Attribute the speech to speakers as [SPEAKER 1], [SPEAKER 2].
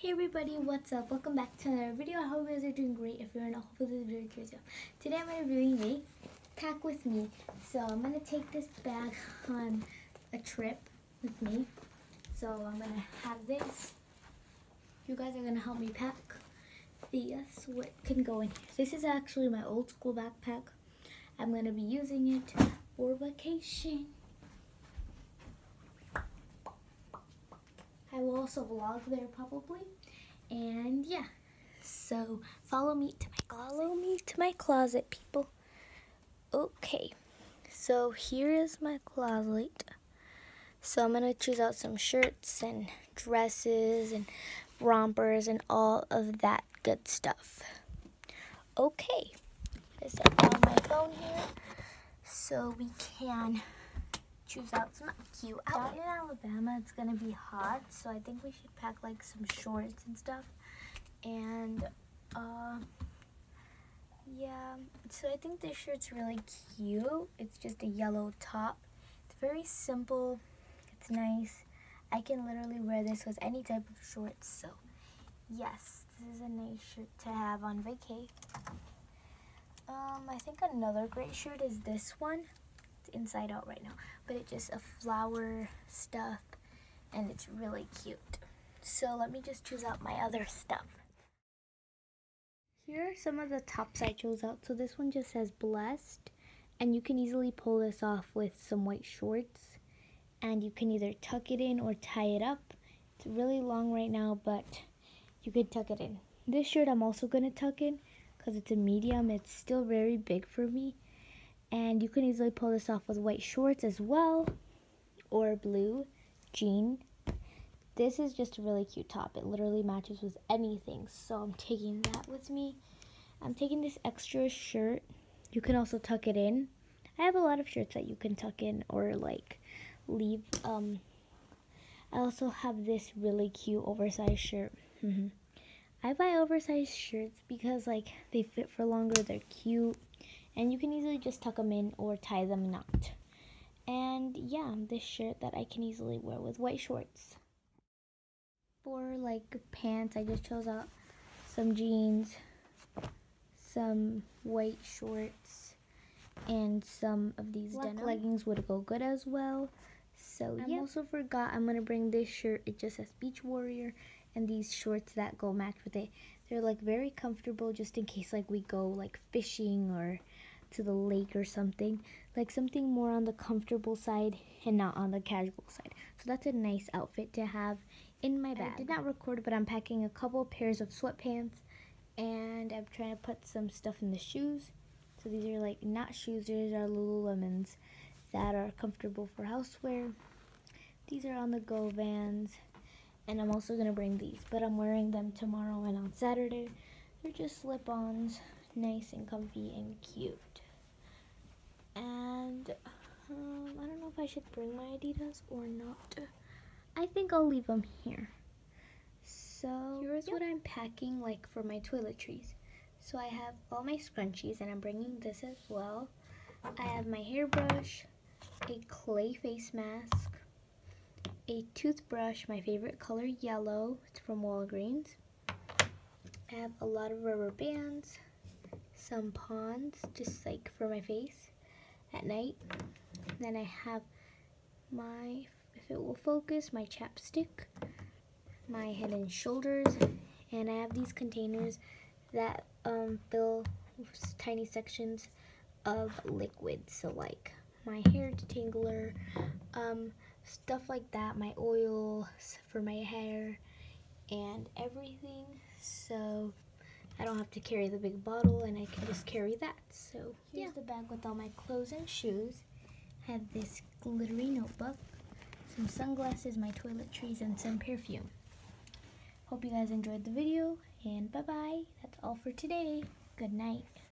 [SPEAKER 1] Hey everybody, what's up? Welcome back to another video. I hope you guys are doing great. If you're not, hopefully this video cheers you up. Today I'm doing a pack with me. So I'm going to take this bag on a trip with me. So I'm going to have this. You guys are going to help me pack this. What can go in here? This is actually my old school backpack. I'm going to be using it for vacation. I will also vlog there probably. And yeah, so follow me to my closet. Follow me to my closet, people. Okay, so here is my closet. So I'm gonna choose out some shirts and dresses and rompers and all of that good stuff. Okay, I set down my phone here so we can choose out some cute Out in Alabama, it's gonna be hot, so I think we should pack like some shorts and stuff. And uh, yeah, so I think this shirt's really cute. It's just a yellow top. It's very simple. It's nice. I can literally wear this with any type of shorts. So yes, this is a nice shirt to have on vacay. Um, I think another great shirt is this one inside out right now, but it's just a flower stuff and it's really cute. So let me just choose out my other stuff. Here are some of the tops I chose out. So this one just says blessed and you can easily pull this off with some white shorts and you can either tuck it in or tie it up. It's really long right now, but you could tuck it in. This shirt I'm also going to tuck in because it's a medium. It's still very big for me and you can easily pull this off with white shorts as well or blue jean. This is just a really cute top. It literally matches with anything. So I'm taking that with me. I'm taking this extra shirt. You can also tuck it in. I have a lot of shirts that you can tuck in or like leave. Um, I also have this really cute oversized shirt. Mm-hmm. I buy oversized shirts because like they fit for longer. They're cute and you can easily just tuck them in or tie them knot. And yeah, this shirt that I can easily wear with white shorts. For like pants, I just chose out some jeans, some white shorts, and some of these Black denim leggings would go good as well. So I also forgot I'm gonna bring this shirt. It just says Beach Warrior, and these shorts that go match with it. They're like very comfortable, just in case like we go like fishing or to the lake or something. Like something more on the comfortable side and not on the casual side. So that's a nice outfit to have in my bag. I did not record, but I'm packing a couple pairs of sweatpants and I'm trying to put some stuff in the shoes. So these are like not shoes, these are Lululemons that are comfortable for housewear. These are on the go vans. And I'm also going to bring these, but I'm wearing them tomorrow and on Saturday. They're just slip-ons, nice and comfy and cute. And um, I don't know if I should bring my Adidas or not. I think I'll leave them here. So here's yep. what I'm packing like for my toiletries. So I have all my scrunchies and I'm bringing this as well. I have my hairbrush, a clay face mask, a toothbrush, my favorite color yellow, it's from Walgreens. I have a lot of rubber bands, some Pond's, just like for my face at night. Then I have my, if it will focus, my chapstick, my head and shoulders, and I have these containers that um, fill tiny sections of liquid. So like my hair detangler, um, stuff like that, my oils for my hair, and everything. So I don't have to carry the big bottle and I can just carry that. So here's yeah. the bag with all my clothes and shoes. I have this glittery notebook, some sunglasses, my toiletries, and some perfume. Hope you guys enjoyed the video and bye-bye. That's all for today. Good night.